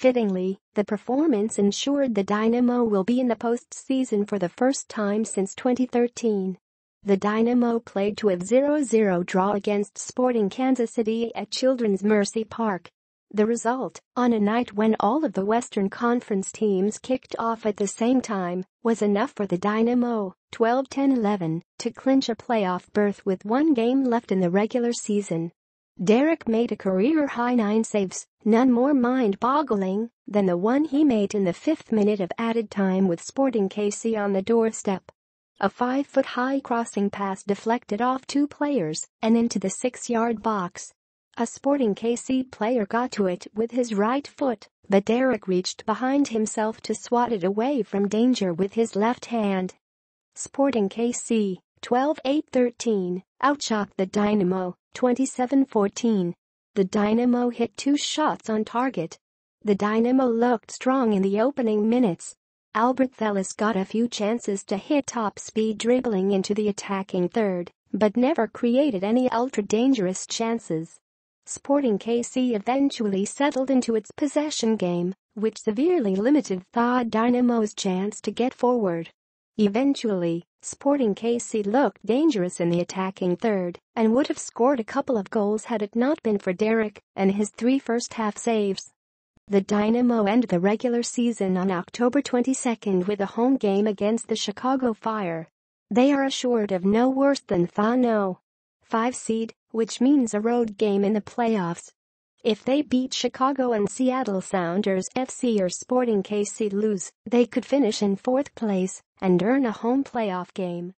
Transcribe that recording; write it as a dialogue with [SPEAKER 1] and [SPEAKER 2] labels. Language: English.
[SPEAKER 1] Fittingly, the performance ensured the Dynamo will be in the postseason for the first time since 2013. The Dynamo played to a 0-0 draw against Sporting Kansas City at Children's Mercy Park. The result, on a night when all of the Western Conference teams kicked off at the same time, was enough for the Dynamo, 12-10-11, to clinch a playoff berth with one game left in the regular season. Deric made a career-high nine saves, none more mind-boggling than the one he made in the fifth minute of added time with Sporting KC on the doorstep. A five-foot-high crossing pass deflected off two players and into the six-yard box. A Sporting KC player got to it with his right foot, but Deric reached behind himself to swat it away from danger with his left hand. Sporting KC, 12-8-13, outshot the Dynamo, 27-14. The Dynamo hit two shots on target. The Dynamo looked strong in the opening minutes. Alberth Elis got a few chances to hit top-speed dribbling into the attacking third, but never created any ultra-dangerous chances. Sporting KC eventually settled into its possession game, which severely limited the Dynamo's chance to get forward. Eventually, Sporting KC looked dangerous in the attacking third and would have scored a couple of goals had it not been for Deric and his three first-half saves. The Dynamo end the regular season on October 22 with a home game against the Chicago Fire. They are assured of no worse than the no. 5 seed which means a road game in the playoffs. If they beat Chicago and Seattle Sounders FC or Sporting KC lose, they could finish in fourth place and earn a home playoff game.